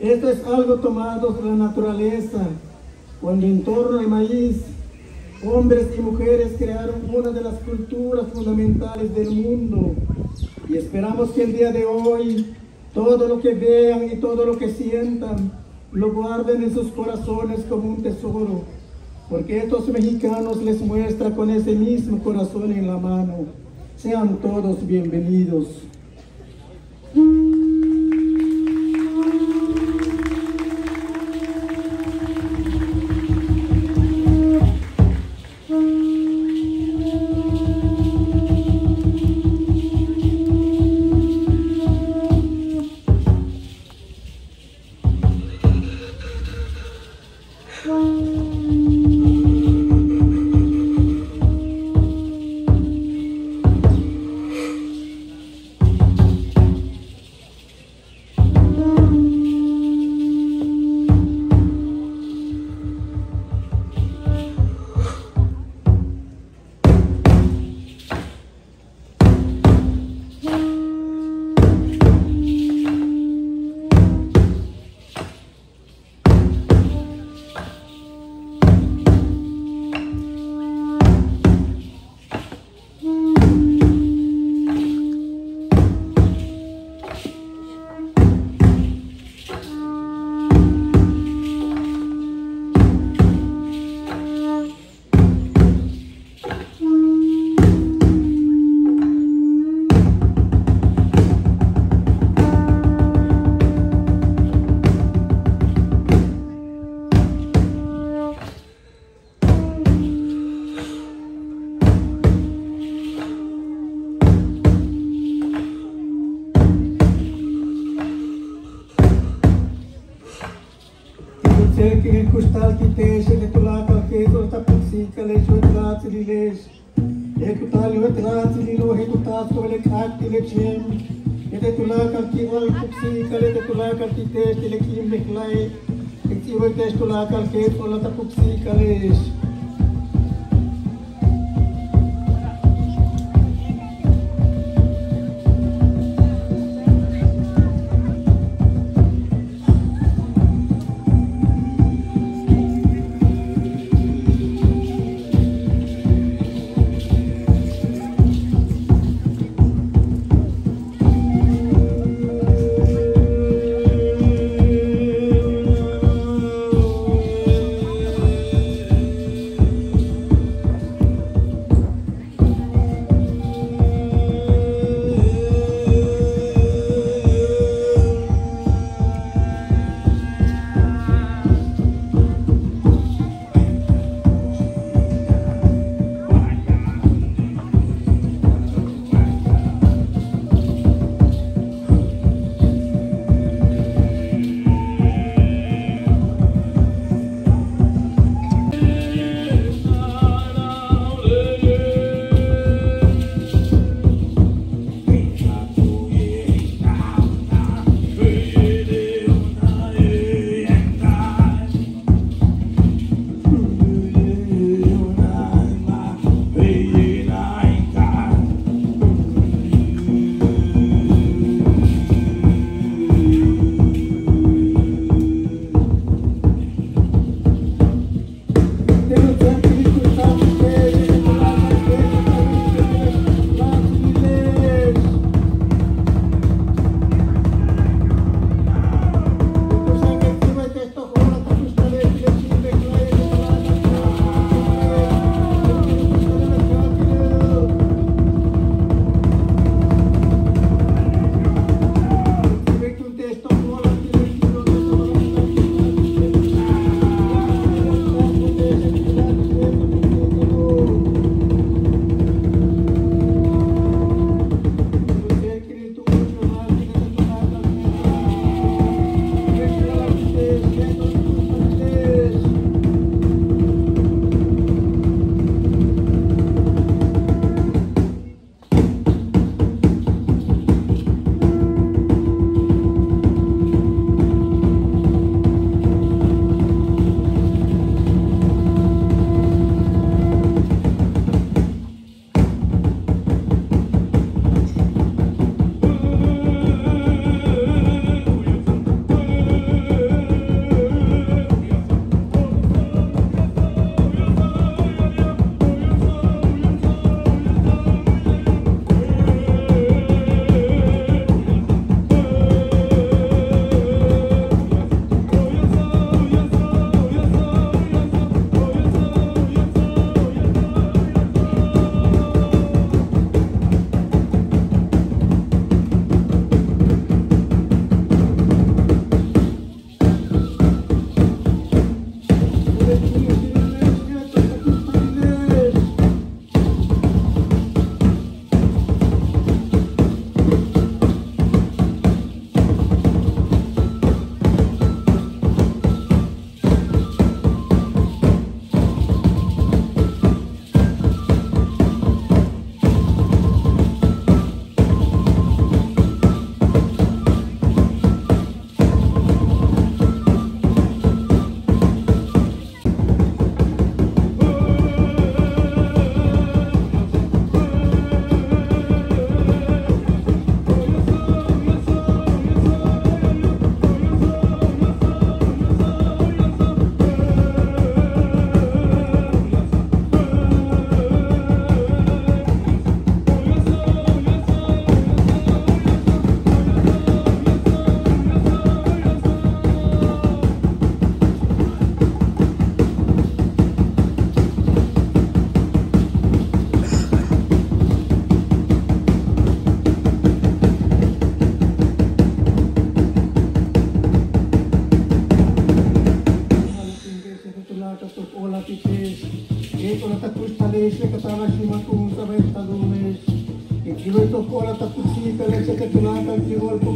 Esto es algo tomado de la naturaleza, cuando en torno al maíz, hombres y mujeres crearon una de las culturas fundamentales del mundo. Y esperamos que el día de hoy, todo lo que vean y todo lo que sientan, lo guarden en sus corazones como un tesoro, porque estos mexicanos les muestra con ese mismo corazón en la mano. Sean todos bienvenidos. ಜಿಲ್ಲೆಸ್ ಏಕತಾ ಇವತ್ನಾಥ್ ನೀರು ಹೇಗುತ್ತಾಸ್ ಕೊಲೆ ಖಾಕ್ ತಿಲೆಕ್ಷೇಮ್ ಎದೆ ತುಲಾ ಕರ್ತಿ ಒಲ್ ಕುಕ್ಸಿ ಕಲೆ ತುಲಾ ಕರ್ತಿ ತೇಸ್ ತಿಲೆಕ್ಷೇಮ್ ನಿಕ್ಲಾಯ್ ಇಕ್ಸಿ ಒಲ್ ತೇಸ್ ತುಲಾ ಕರ್ತಿ ಒಲ್ ತ ಕುಕ್ಸಿ Kalesh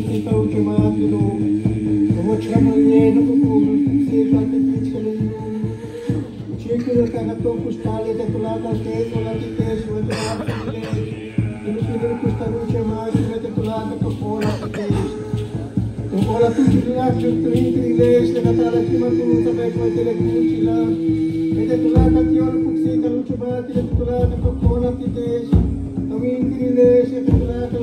teş ti le kim le klai. Ek ti wo teş tula kal ke to la ta puksi kale. Trabalhando com o você vai ter crítica nenhuma. Chico eu caga tô custale de tu lado que tu lado que tu lado que tu no primeiro custa não chamar se vai tu lado que fora que tu ora tu te lá que tu intriles de catar aqui mas tu sabe que vai ter que lá e tu lado que olha porque se tá luta bate de tu lado que fora que tu intriles de tu lado